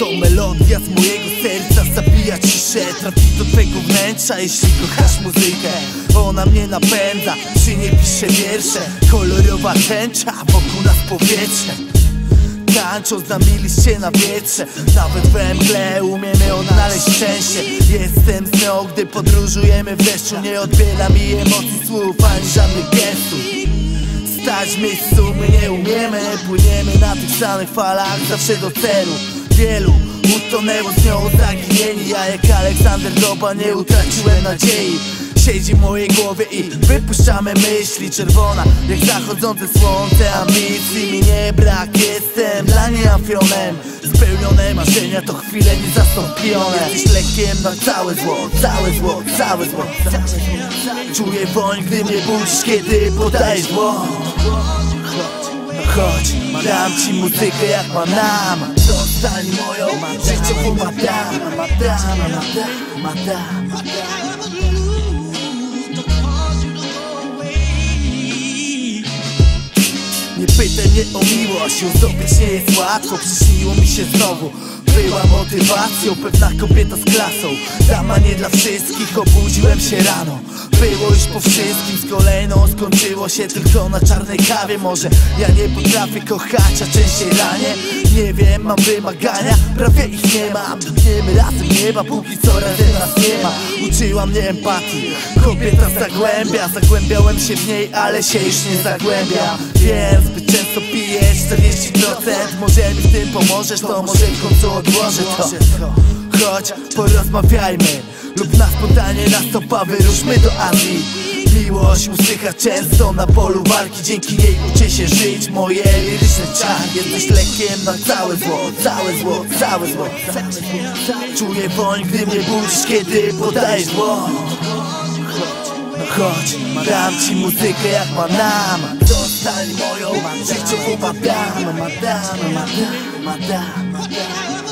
To melodia z mojego serca zabija ciszę. Trafi do twego wnętrza, jeśli kochasz muzykę Ona mnie napędza, przy niej pisze wiersze Kolorowa tęcza, wokół nas powietrze. Tańcząc na liście na wietrze. Nawet we mgle umiemy odnaleźć szczęście. Jestem z nią, gdy podróżujemy w deszczu. Nie odbiera mi emocji słów, ani żadnych gestów. Stać miejscu my nie umiemy. Płyniemy na tych samych falach zawsze do celu Wielu utonęło z nią zaginieni Ja jak Aleksander Doba nie utraciłem nadziei. Siedzi w mojej głowie i wypuszczamy myśli. Czerwona jak zachodzące słońce A misji mi nie brak. Jestem dla niej amfionem. Spełnione marzenia to chwile niezastąpione. Jesteś lekiem na całe zło, całe zło, całe zło. Czuję woń, gdy mnie budzisz, kiedy podajesz dłoń Chodź, dam ci muzykę jak Zostań moją życiową madam Madam, madam, madam Nie pytaj mnie o miłość, ją zdobyć nie jest łatwo. Przyśniło mi się znowu była motywacją, pewna kobieta z klasą Dama nie dla wszystkich, obudziłem się rano Było już po wszystkim, z kolejną skończyło się tylko na czarnej kawie. Może ja nie potrafię kochać, a częściej ranię Nie wiem, mam wymagania, prawie ich nie mam. Dotkniemy razem nieba, póki co razem nas nie ma. Uczyła mnie empatii, kobieta zagłębia. Zagłębiałem się w niej, ale się już nie zagłębia. Wiem, zbyt często pijesz 40% Może mi w tym pomożesz, to może w końcu odłożę to. Chodź, porozmawiajmy Lub na spontanie na stopa wyruszmy do Azji Miłość usycha często na polu walki. Dzięki niej uczę się żyć. Moje liryczne czary Jesteś lekiem na całe zło. Całe zło, całe zło. Czuję woń, gdy mnie budzisz Kiedy podajesz dłoń. Chodź, dam ci muzykę jak manam. Zostań moją życiową madam Madam, madam, madam